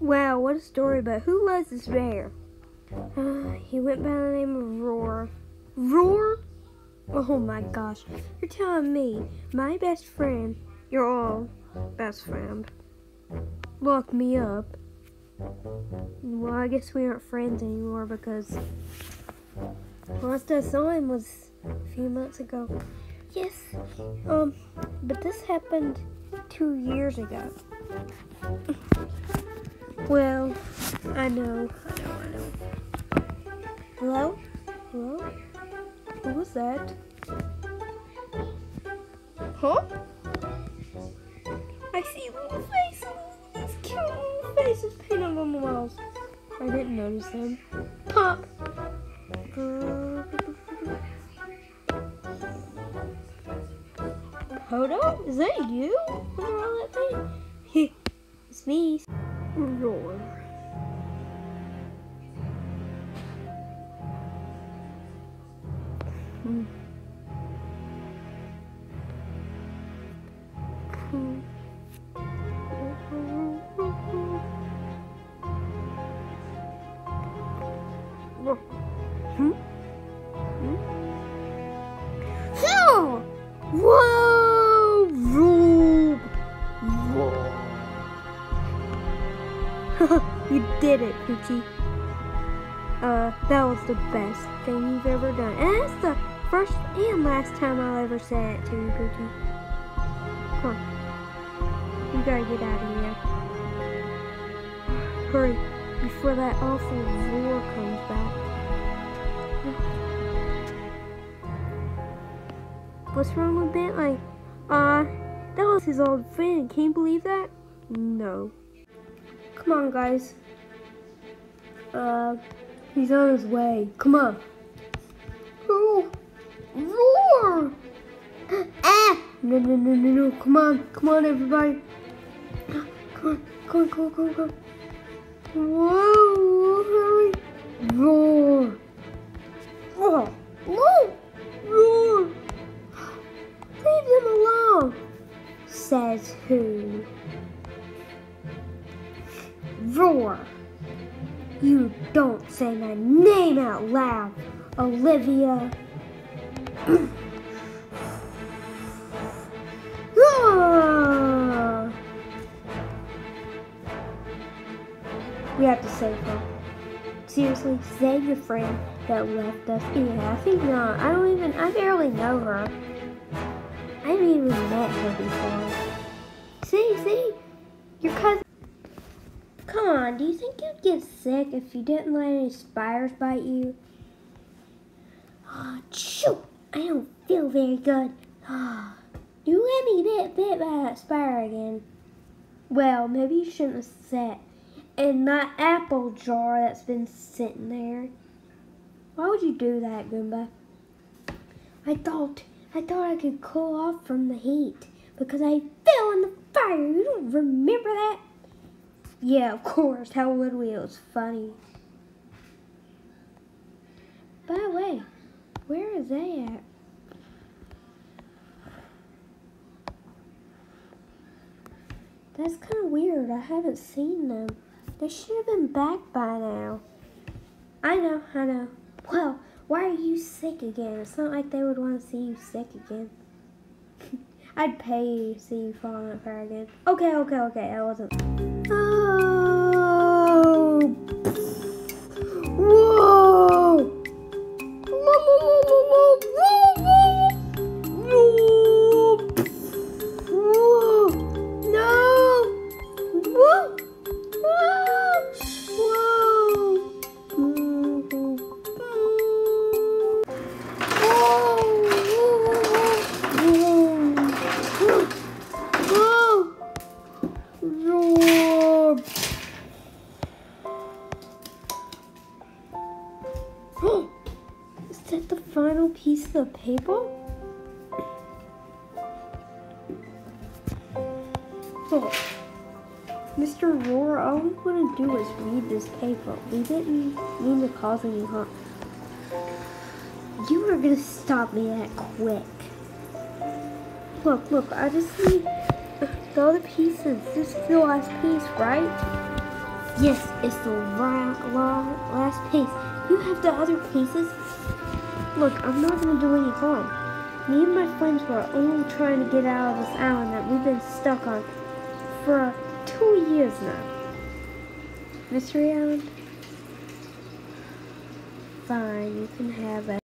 Wow, what a story, but who was this bear? Uh, he went by the name of Roar. Roar? Oh my gosh. You're telling me, my best friend, your all best friend, locked me up. Well, I guess we aren't friends anymore because last I saw him was a few months ago. Yes, um, but this happened two years ago. Well, I know, I know, I know. Hello? Hello? Who was that? Huh? I see little faces. These cute little faces painted on the walls. I didn't notice them. Pop! Hold up, is that you? Wrong with that thing? it's me. Hmm. Hmm. Hmm? Hmm? you did it, Poochie. Uh, that was the best thing you've ever done. And that's the first and last time I'll ever say it to you, Poochie. Come on. You gotta get out of here. Hurry, before that awful roar comes back. What's wrong with Bentley? Uh, that was his old friend. Can you believe that? No. Come on, guys. Uh, he's on his way. Come on. Oh, roar! ah! No, no, no, no, no. Come on. Come on, everybody. Come on. Come on, come on, come on, come. Whoa, hurry. Roar. Roar. Don't say my name out loud, Olivia. Ah! we have to save her. Seriously, save your friend that left us. Yeah, I think not. I don't even, I barely know her. I haven't even met her before. See, see? Your cousin. Come on, do you think you'd get sick if you didn't let any spiders bite you? Ah, oh, shoot! I don't feel very good. Ah, you let me get bit by that spider again. Well, maybe you shouldn't have sat in my apple jar that's been sitting there. Why would you do that, Goomba? I thought I thought I could cool off from the heat because I fell in the fire. You don't remember that? Yeah, of course. How would we? It was funny. By the way, where is they at? That's kind of weird. I haven't seen them. They should have been back by now. I know, I know. Well, why are you sick again? It's not like they would want to see you sick again. I'd pay to see you fall on that fire again. Okay, okay, okay. I wasn't. Oh! Is that the final piece of the paper? Oh. Mr. Roar, all we want to do is read this paper. We didn't mean to cause any harm. You are gonna stop me that quick. Look, look, I just need the other pieces. This is the last piece, right? Yes, it's the la- la- last piece. You have the other pieces? Look, I'm not gonna do any harm. Me and my friends were only trying to get out of this island that we've been stuck on for two years now. Mystery Island? Fine, you can have it.